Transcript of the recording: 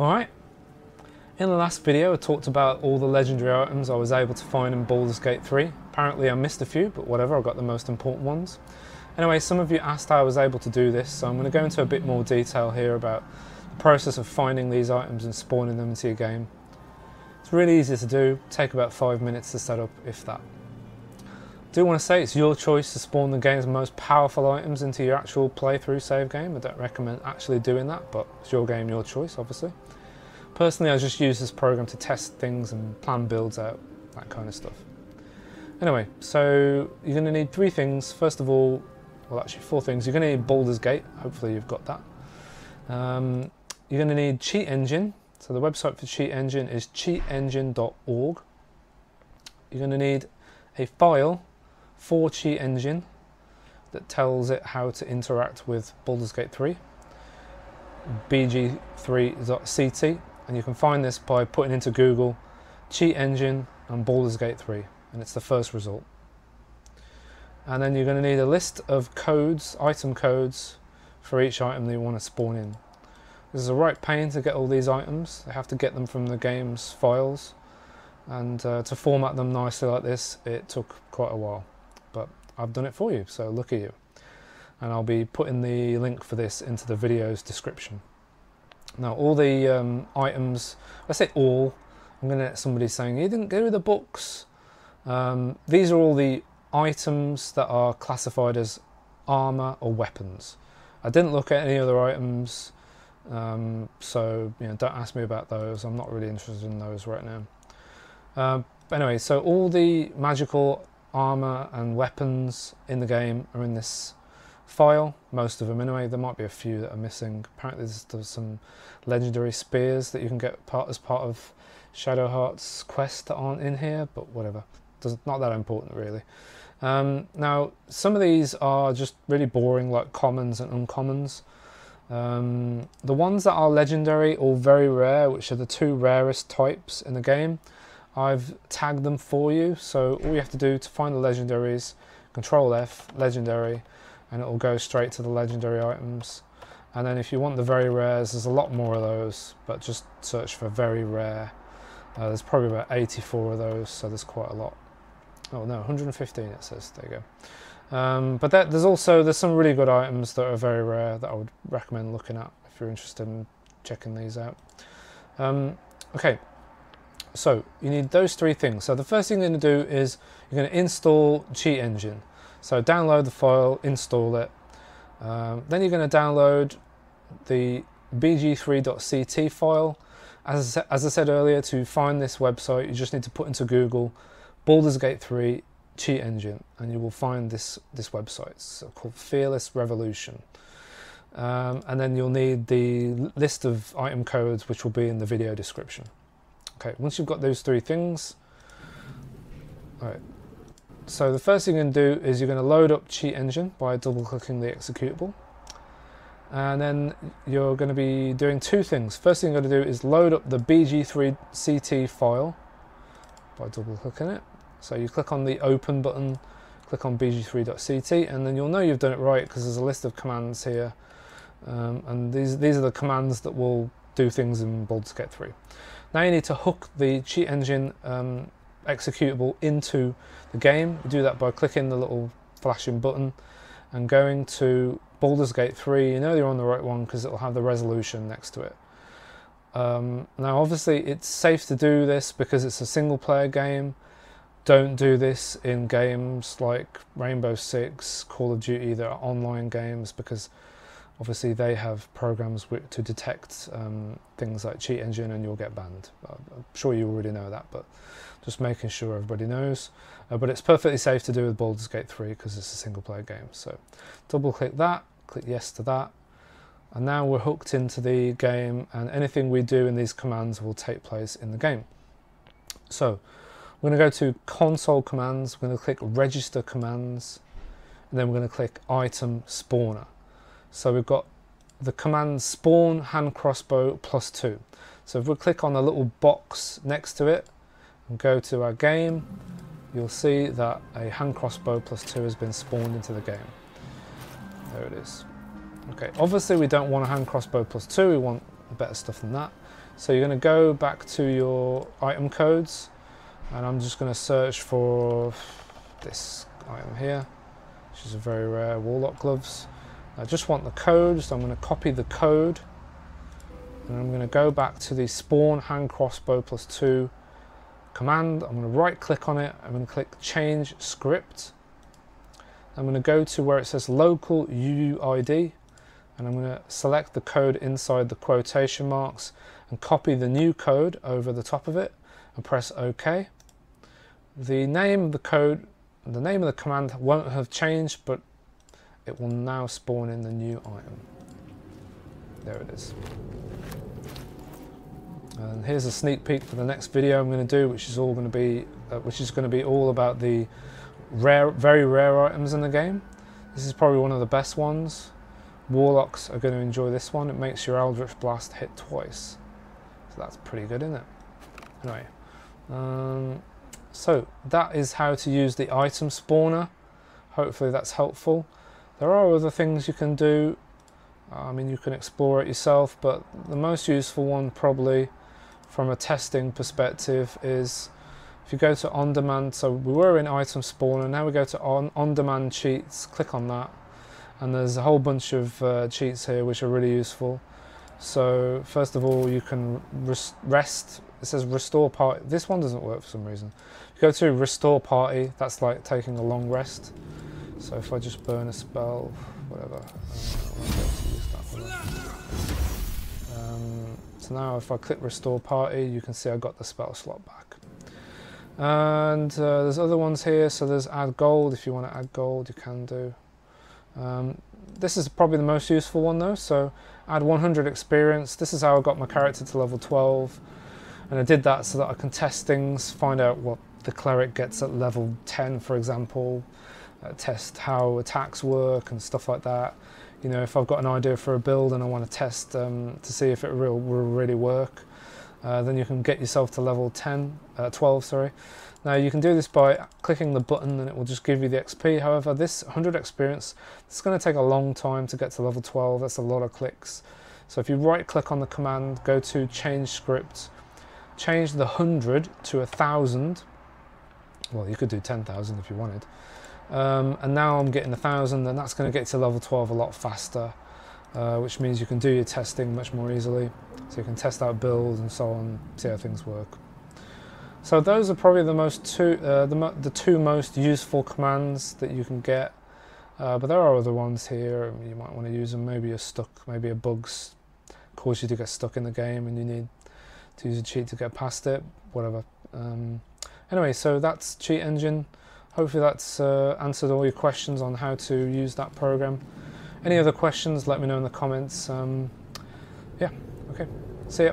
Alright, in the last video I talked about all the legendary items I was able to find in Baldur's Gate 3. Apparently I missed a few, but whatever, I got the most important ones. Anyway, some of you asked how I was able to do this, so I'm going to go into a bit more detail here about the process of finding these items and spawning them into your game. It's really easy to do, take about 5 minutes to set up, if that. Do want to say it's your choice to spawn the game's most powerful items into your actual playthrough save game. I don't recommend actually doing that, but it's your game, your choice, obviously. Personally, I just use this program to test things and plan builds out, that kind of stuff. Anyway, so you're going to need three things. First of all, well actually four things. You're going to need Baldur's Gate, hopefully you've got that. Um, you're going to need Cheat Engine. So the website for Cheat Engine is cheatengine.org. You're going to need a file for Cheat Engine that tells it how to interact with Baldur's Gate 3, bg3.ct, and you can find this by putting into Google Cheat Engine and Baldur's Gate 3, and it's the first result. And then you're going to need a list of codes, item codes, for each item that you want to spawn in. This is a right pain to get all these items. They have to get them from the game's files, and uh, to format them nicely like this, it took quite a while. I've done it for you, so look at you. And I'll be putting the link for this into the video's description. Now, all the um, items, I say all, I'm going to get somebody saying, you didn't go with the books. Um, these are all the items that are classified as armor or weapons. I didn't look at any other items, um, so you know, don't ask me about those. I'm not really interested in those right now. Uh, anyway, so all the magical armor and weapons in the game are in this file, most of them anyway. There might be a few that are missing. Apparently there's, some legendary spears that you can get part as part of Shadowheart's quest that aren't in here, but whatever. Does, not that important really. Um, now, some of these are just really boring, like commons and uncommons. Um, the ones that are legendary or very rare, which are the two rarest types in the game, I've tagged them for you. So all you have to do to find the legendaries control F legendary and it will go straight to the legendary items. And then if you want the very rares there's a lot more of those but just search for very rare. Uh, there's probably about 84 of those so there's quite a lot. Oh no 115 it says. There you go. Um, but that, there's also there's some really good items that are very rare that I would recommend looking at if you're interested in checking these out. Um, okay so you need those three things. So the first thing you're going to do is you're going to install Cheat Engine. So download the file, install it. Um, then you're going to download the bg3.ct file. As, as I said earlier, to find this website, you just need to put into Google Baldur's Gate 3 Cheat Engine, and you will find this this website. It's called Fearless Revolution. Um, and then you'll need the list of item codes, which will be in the video description. Okay, once you've got those three things, all right. So the first thing you're to do is you're going to load up Cheat Engine by double clicking the executable. And then you're going to be doing two things. First thing you're going to do is load up the BG3CT file by double clicking it. So you click on the open button, click on bg3.ct, and then you'll know you've done it right because there's a list of commands here. Um, and these, these are the commands that will do things in Baldur's Gate 3. Now you need to hook the cheat engine um, executable into the game. You do that by clicking the little flashing button and going to Baldur's Gate 3. You know you're on the right one because it'll have the resolution next to it. Um, now obviously it's safe to do this because it's a single player game. Don't do this in games like Rainbow Six, Call of Duty that are online games because obviously they have programs to detect um, things like cheat engine and you'll get banned. I'm sure you already know that, but just making sure everybody knows. Uh, but it's perfectly safe to do with Baldur's Gate 3 because it's a single player game. So double click that, click yes to that, and now we're hooked into the game and anything we do in these commands will take place in the game. So we're going to go to console commands, we're going to click register commands, and then we're going to click item spawner. So we've got the command spawn hand crossbow plus two. So if we click on the little box next to it and go to our game, you'll see that a hand crossbow plus two has been spawned into the game. There it is. Okay, obviously we don't want a hand crossbow plus two, we want better stuff than that. So you're going to go back to your item codes and I'm just going to search for this item here, which is a very rare Warlock gloves. I just want the code, so I'm going to copy the code and I'm going to go back to the spawn hand crossbow plus 2 command. I'm going to right click on it, I'm going to click change script. I'm going to go to where it says local UUID and I'm going to select the code inside the quotation marks and copy the new code over the top of it and press OK. The name of the code, the name of the command won't have changed, but it will now spawn in the new item. There it is. And here's a sneak peek for the next video I'm going to do, which is all going to be, uh, which is going to be all about the rare, very rare items in the game. This is probably one of the best ones. Warlocks are going to enjoy this one. It makes your Eldritch Blast hit twice. So that's pretty good, isn't it? Anyway, um, so that is how to use the item spawner. Hopefully that's helpful. There are other things you can do. I mean, you can explore it yourself, but the most useful one probably from a testing perspective is if you go to on-demand, so we were in item spawner, now we go to on, on demand on cheats, click on that, and there's a whole bunch of uh, cheats here which are really useful. So first of all, you can rest, it says restore party, this one doesn't work for some reason. You go to restore party, that's like taking a long rest. So if I just burn a spell, whatever, uh, um, so now if I click restore party, you can see I got the spell slot back. And uh, there's other ones here, so there's add gold, if you want to add gold you can do. Um, this is probably the most useful one though, so add 100 experience. This is how I got my character to level 12. And I did that so that I can test things, find out what the cleric gets at level 10 for example, test how attacks work and stuff like that. You know, if I've got an idea for a build and I want to test um, to see if it will, will really work, uh, then you can get yourself to level 10, uh, 12, sorry. Now you can do this by clicking the button and it will just give you the XP. However, this 100 experience, it's going to take a long time to get to level 12. That's a lot of clicks. So if you right click on the command, go to change script, change the 100 to 1000. Well, you could do 10,000 if you wanted. Um, and now I'm getting a 1000 and that's going to get to level 12 a lot faster. Uh, which means you can do your testing much more easily. So you can test out builds and so on, see how things work. So those are probably the most two, uh, the, the two most useful commands that you can get. Uh, but there are other ones here. You might want to use them. Maybe you're stuck. Maybe a bug's cause you to get stuck in the game, and you need to use a cheat to get past it. Whatever. Um, anyway, so that's Cheat Engine. Hopefully that's uh, answered all your questions on how to use that program. Any other questions, let me know in the comments. Um, yeah, okay. See ya.